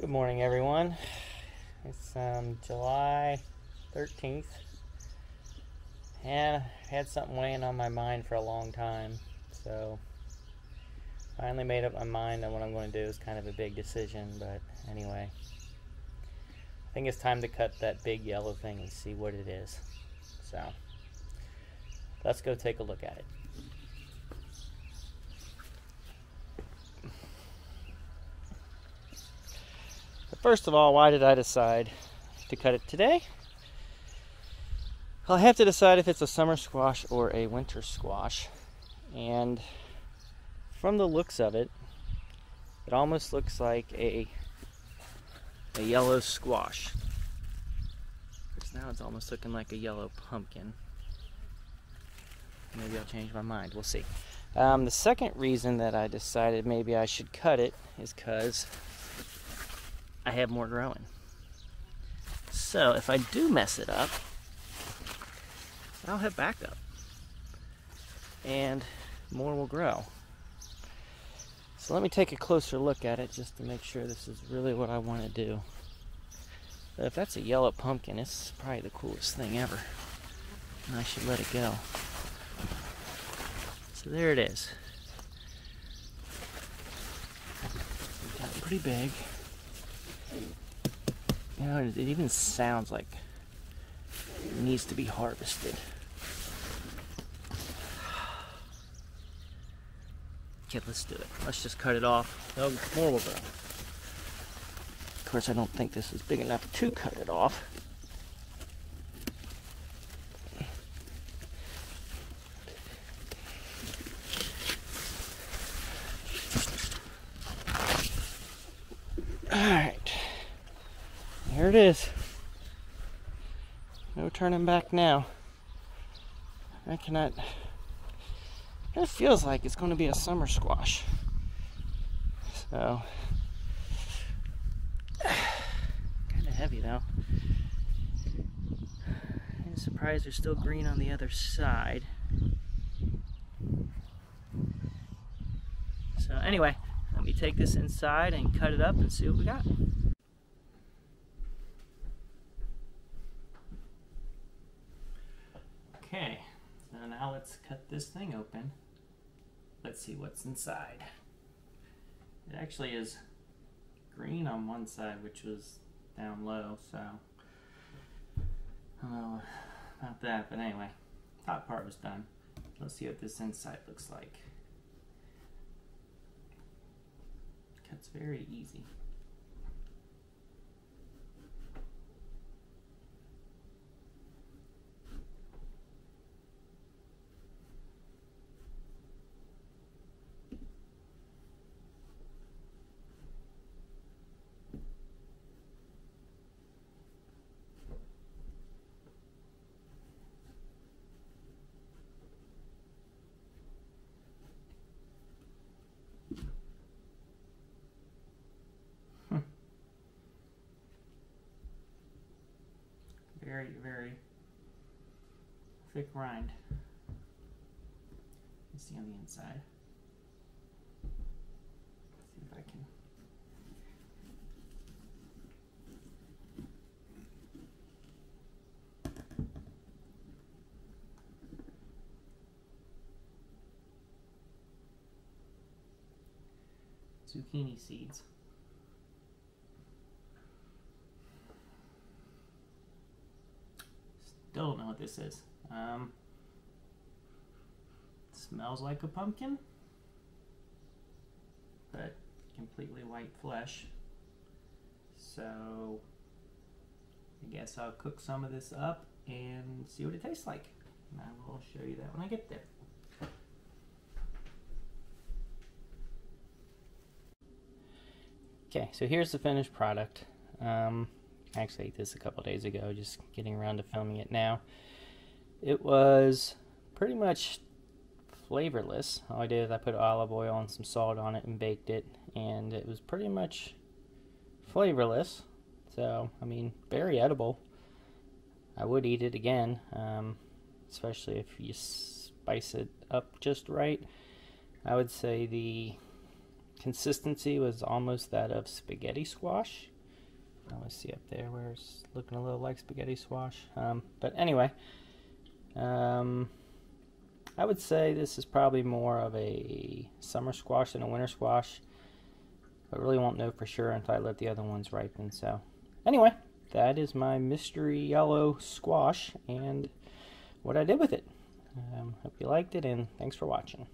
Good morning, everyone. It's um, July 13th, and I had something weighing on my mind for a long time. So, finally made up my mind on what I'm going to do. It's kind of a big decision, but anyway, I think it's time to cut that big yellow thing and see what it is. So, let's go take a look at it. First of all, why did I decide to cut it today? I'll have to decide if it's a summer squash or a winter squash. And from the looks of it, it almost looks like a a yellow squash. Because now it's almost looking like a yellow pumpkin. Maybe I'll change my mind. We'll see. Um, the second reason that I decided maybe I should cut it is because I have more growing. So if I do mess it up, I'll have backup. And more will grow. So let me take a closer look at it just to make sure this is really what I want to do. But if that's a yellow pumpkin, it's probably the coolest thing ever. And I should let it go. So there it is. It's got pretty big. You know, it even sounds like it needs to be harvested. Okay, let's do it. Let's just cut it off. No, more will grow. Of course, I don't think this is big enough to cut it off. Alright. There it is. No turning back now. I cannot. It feels like it's going to be a summer squash. So. Kind of heavy though. I'm surprised they're still green on the other side. So, anyway, let me take this inside and cut it up and see what we got. Okay, so now let's cut this thing open. Let's see what's inside. It actually is green on one side, which was down low, so I don't know about that, but anyway, top part was done. Let's see what this inside looks like. Cuts very easy. Very, very thick rind. You see on the inside. Let's see if I can. Zucchini seeds. Still don't know what this is. Um, smells like a pumpkin, but completely white flesh. So I guess I'll cook some of this up and see what it tastes like. And I will show you that when I get there. Okay, so here's the finished product. Um, I actually ate this a couple days ago, just getting around to filming it now. It was pretty much flavorless. All I did is I put olive oil and some salt on it and baked it, and it was pretty much flavorless. So, I mean, very edible. I would eat it again, um, especially if you spice it up just right. I would say the consistency was almost that of spaghetti squash. Let's see up there where it's looking a little like spaghetti squash. Um, but anyway, um, I would say this is probably more of a summer squash than a winter squash. I really won't know for sure until I let the other ones ripen. So anyway, that is my mystery yellow squash and what I did with it. Um, hope you liked it and thanks for watching.